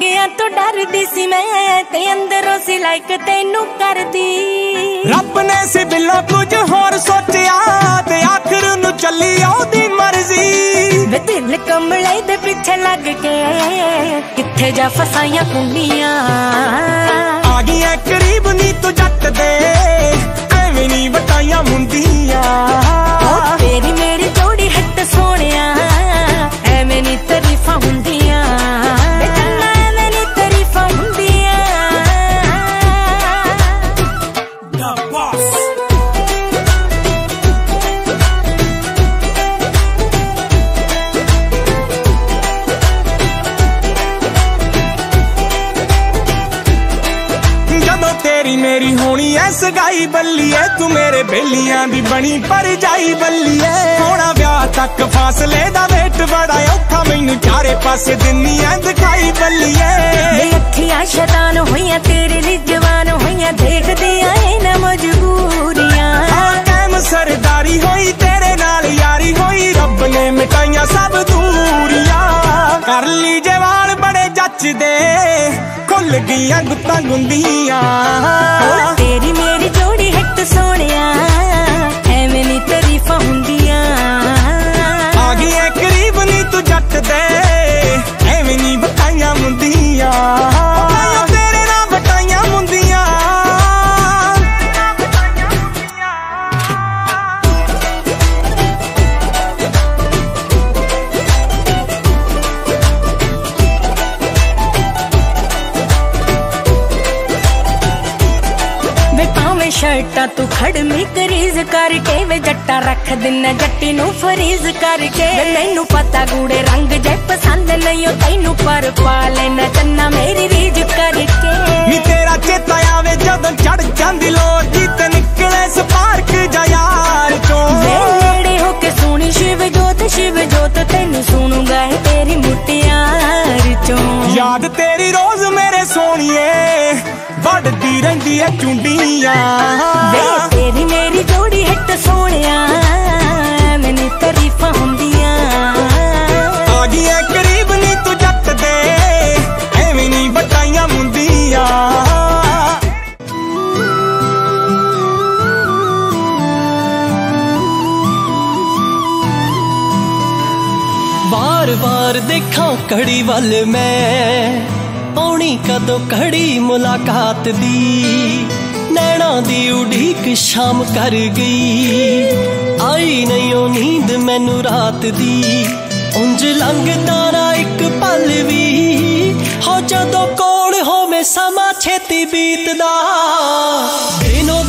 ਤੋਂ ਡਰਦੀ ਸੀ ਮੈਂ ਤੇ ਅੰਦਰੋਂ ਸੀ ਲਾਈਕ ਤੈਨੂੰ ਕਰਦੀ। ਰੱਬ ਨੇ ਸੀ ਬਿੱਲੋ ਕੁਝ ਹੋਰ ਸੋਚਿਆ ਤੇ ਆਖਰ ਨੂੰ ਚੱਲੀ ਉਹਦੀ ਮਰਜ਼ੀ। ਵੇ ਦਿਲ ਕਮਲੇ ਦੇ ਪਿੱਛੇ ਲੱਗ ਕੇ ਕਿੱਥੇ ਜਾ ਫਸਾਈਆਂ ਕੁੰਡੀਆਂ। ਸਗਾਈ ਬੱਲੀਏ ਤੂੰ ਮੇਰੇ ਬੇਲੀਆਂ ਦੀ ਬਣੀ ਪਰ ਜਾਈ ਬੱਲੀਏ। ਹੋਣਾ ਵਿਆਹ ਤੱਕ ਫਾਸਲੇ ਦਾ ਵੇਟ ਬੜਾ ਔਖਾ ਮੈਨੂੰ ਚਾਰੇ ਪਾਸੇ ਦਿਨੀਆਂ ਦਿਖਾਈ ਬੱਲੀਏ। ਅੱਖੀਆਂ ਸ਼ੈਤਾਨ ਹੋਈਆਂ ਤੇਰੇ ਲਈ ਜਵਾਨ ਹੋਈਆਂ ਦੇਖਦੀਆਂ ਏ ਨਾ ਮਜਬੂਰੀਆਂ। ਹਾਂ ਕੈਮ ਸਰਦਾਰੀ ਹੋਈ ਤੇਰੇ ਨਾਲ ਯਾਰੀ ਹੋਈ ਰੱਬ ਨੇ ਮਿਟਾਈਆਂ ਸਭ ਦੂਰੀਆਂ। ਕਰ ਲਈ ਜੇ ਵਾਲ ਬੜੇ ਜੱਚਦੇ ਖੁੱਲ ਗਈਆਂ ਗੁੱਤਾਂ ਗੁੰਦੀਆਂ। ਵੇ ਸ਼ਰਟਾਂ ਤੂੰ ਖੜਮੀ ਕਰੀਜ਼ ਕਰਕੇ ਵੇ ਜੱਟਾ ਰੱਖ ਦਿਨਾ ਜੱਟੀ ਨੂੰ ਫਰੀਜ਼ ਕਰਕੇ। ਮੈਨੂੰ ਪਤਾ ਗੂੜੇ ਰੰਗ ਜੇ ਪਸੰਦ ਤੈਨੂੰ ਸੁਣੂਗਾ ਇਹ ਤੇਰੀ ਮੁਟਿਆਰ ਚੋਂ। ਯਾਦ ਤੇਰੀ ਰੋਜ਼ ਮੇਰੇ ਸੋਹਣੀਏ ਵੱਢਦੀ ਰਹਿੰਦੀ ਐ ਚੁੰਡੀਆਂ। ਵੇ ਤੇਰੀ ਮੇਰੀ ਜੋੜੀ ਹਿੱਟ ਸੋਹਣਿਆ ਵਾਰ-ਵਾਰ ਦੇਖਾਂ ਘੜੀ ਵੱਲ ਮੈਂ। ਆਉਣੀ ਕਦੋਂ ਘੜੀ ਮੁਲਾਕਾਤ ਦੀ। ਨੈਣਾ ਦੀ ਉਡੀਕ ਸ਼ਾਮ ਕਰ ਗਈ। ਆਈ ਨਹੀਂ ਉਹ ਨੀਂਦ ਮੈਨੂੰ ਰਾਤ ਦੀ। ਉਂਝ ਲੰਘਦਾ ਨਾ ਇੱਕ ਪਲ ਵੀ। ਹੋ ਜਦੋਂ ਕੋਲ ਹੋਵੇ ਸਮਾਂ ਛੇਤੀ ਬੀਤਦਾ। ਦਿਨੋਂ